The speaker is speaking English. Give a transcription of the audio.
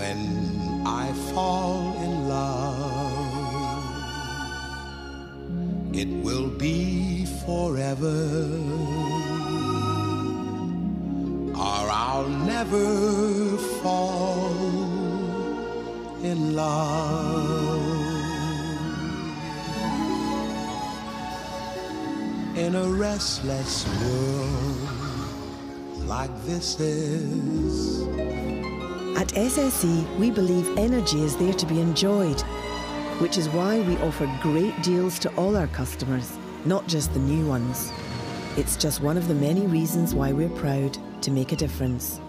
when I fall in love, it will be forever, or I'll never fall in love. In a restless world like this is. At SSE, we believe energy is there to be enjoyed, which is why we offer great deals to all our customers, not just the new ones. It's just one of the many reasons why we're proud to make a difference.